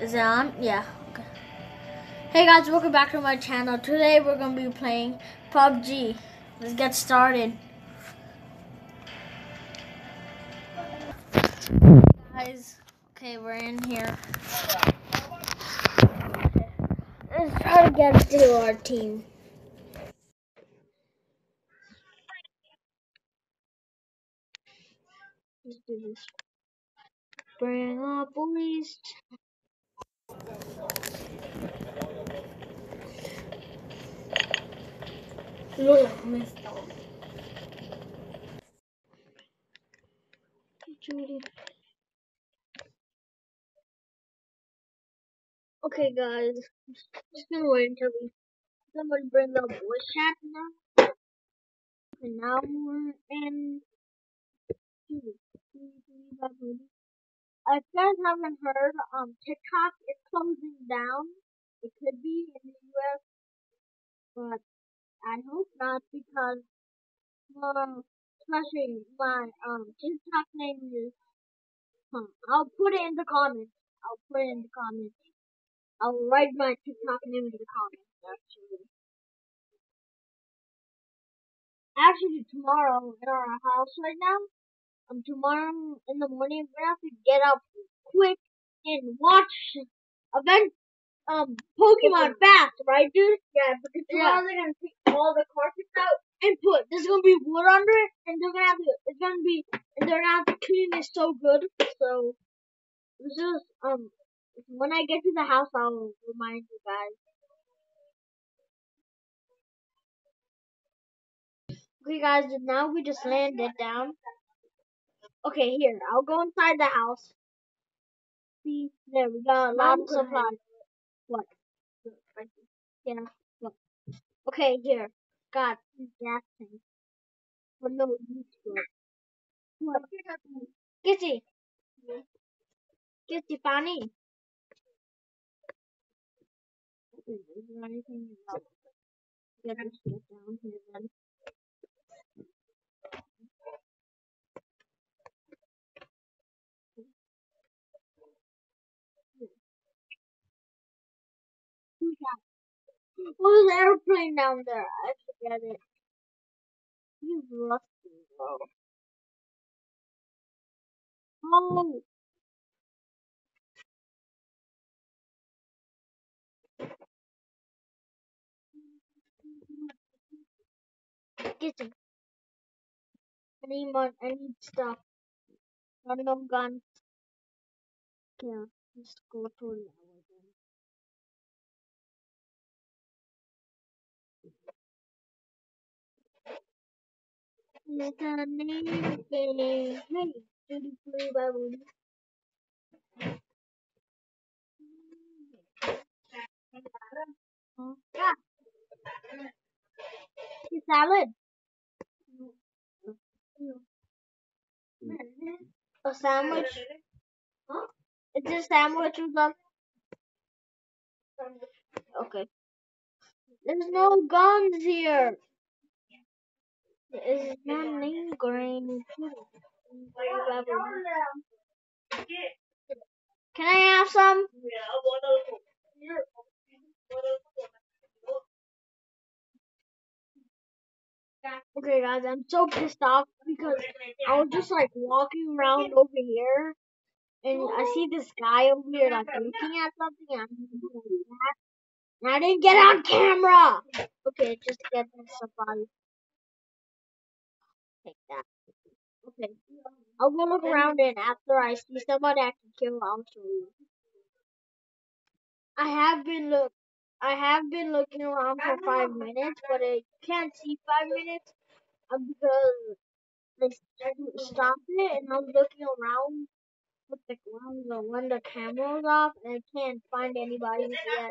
Is it on? Yeah. Okay. Hey guys, welcome back to my channel. Today we're gonna be playing PUBG. Let's get started. Guys, okay, we're in here. Let's try to get to our team. Let's do this. Bring up Lola, come sta? Judy. Okay, guys, just gonna wait until we somebody bring up voice chat now. And now we're in. You guys haven't heard, um, TikTok closing down. It could be in the U.S., but I hope not because, um, especially my um TikTok name is. Huh, I'll put it in the comments. I'll put it in the comments. I'll write my TikTok name in the comments. Actually, actually tomorrow in our house right now. Um, tomorrow in the morning we're gonna have to get up quick and watch event um Pokemon fast, right, dude? Yeah, because yeah. they're gonna take all the carpets out. and put there's gonna be wood under it and they're gonna have to it's gonna be and they're gonna have to clean it so good. So this is um when I get to the house I'll remind you guys. Okay guys, now we just landed down. Okay, here, I'll go inside the house. See there we go. of supplies. What? Yeah, what? Okay, here. Got gas tank. For no use for it. What? Kitty. Kitty पानी. Is there anything else? Get this down here then. Who's that? Oh, airplane down there. I forget it. He's rusty though. Oh, get him. I need mon- I need stuff. Random guns. Yeah, let's go to it's salad. A sandwich. Huh? Is this sandwich with them? Okay. There's no guns here. There's no name green. Can I have some? Okay, guys, I'm so pissed off because I was just like walking around over here, and I see this guy over here like looking at something, and I'm like that, and I didn't get on camera. Okay, just get this somebody. Take that. Okay, I'll go look around, and after I see somebody I can kill, I'll show you. I have been look. I have been looking around for five minutes, but I can't see five minutes uh, because they stopped it, and I'm looking around with the ground the when the camera's off, and I can't find anybody yet.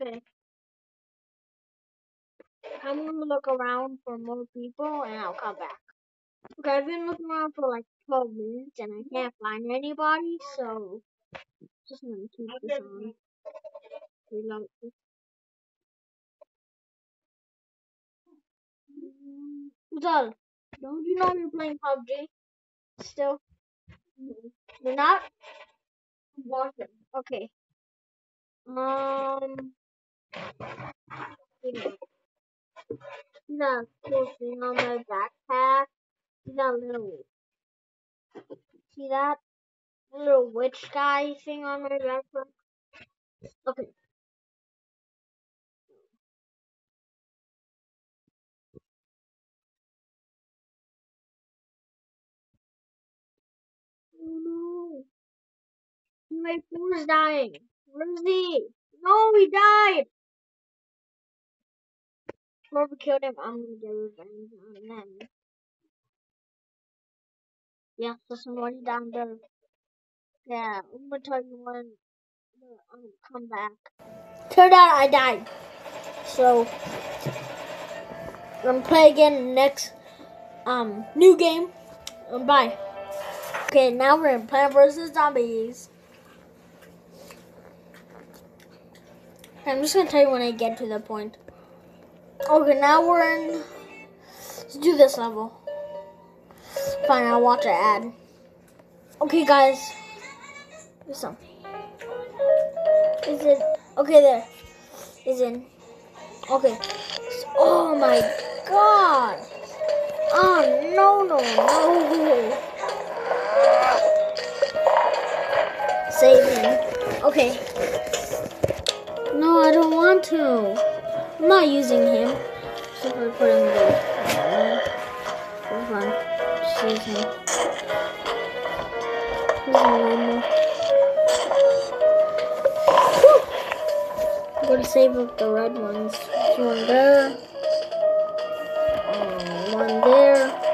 I'm gonna look around for more people and I'll come back. Okay, I've been looking around for like 12 minutes and I can't find anybody, so just gonna keep this on. Reload this. Uzal, don't you know you're playing PUBG still? You're not? Watching. Okay. Um. You know, that cool thing on my backpack? See that little. See that little witch guy thing on my backpack? Okay. Oh no. My phone's dying. Where's he? No, he died! Whoever killed him, I'm gonna get revenge on them. Yeah, there's somebody down there. Yeah, I'm gonna tell you when I'm gonna come back. Turned out I died. So, I'm gonna play again next um new game. Um, bye. Okay, now we're in Plant vs Zombies. I'm just gonna tell you when I get to the point. Okay, now we're in. Let's do this level. Fine, I'll watch an ad. Okay, guys. Listen. Is it okay? There. Is in. Okay. Oh my god. Oh no no no. Saving. Okay. No, I don't want to. I'm not using him. So we're putting the. For fun. Just use him. I'm gonna save up the red ones. There's one there. Um, one there.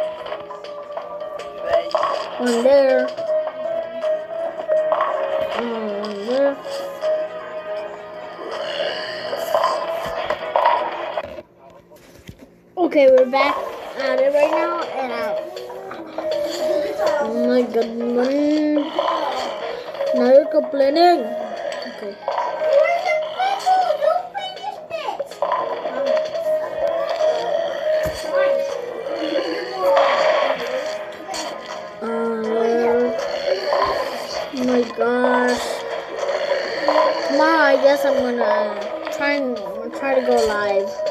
Okay, we're back at it right now, and uh, oh my god, now you're complaining. Okay. Uh? Oh my gosh. Tomorrow, I guess I'm gonna try and try to go live.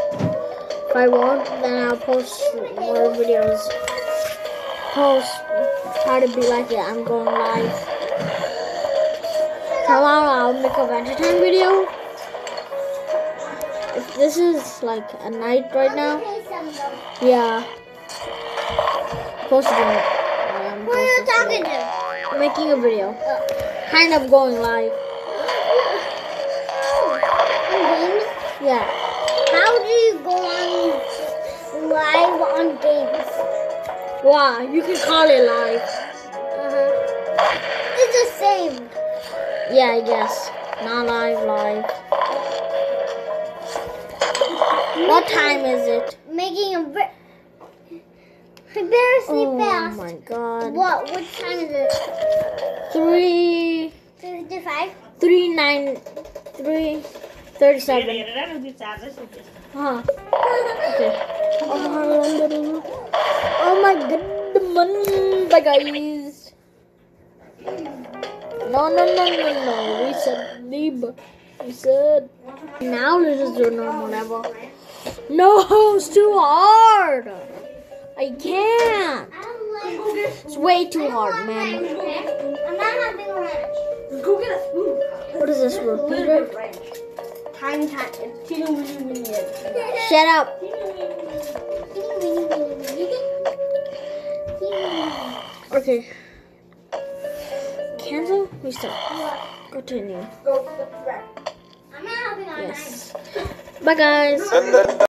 If I won't, then I'll post more videos. Post, how to be like it. I'm going live. Tomorrow I'll make a venture time video. If this is like a night right now, yeah. Posting it. Um, Who are you talking to? Making a video. Kind of going live. Yeah. How do you go on live on games? Wow, you can call it live. Uh-huh. It's the same. Yeah, I guess. Not live, live. What time is it? Making a bit. I better sleep Oh fast. my god. What? What time is it? Three, Fifty-five. three, nine, three, thirty-seven. Huh. Okay. Oh my god. Bye guys. No, no, no, no, no. We said leave. We said. Now let's just do normal level. No, it's too hard. I can't. I don't like. It's way too hard, man. I'm not having. Go get a spoon. What is this, repeater? Tiny, tiny. It's teeny weeny weeny. Shut up. Okay. Cancel? Restart. Continue. Go get the bread. I'm not having a ranch. Yes. Bye, guys. And then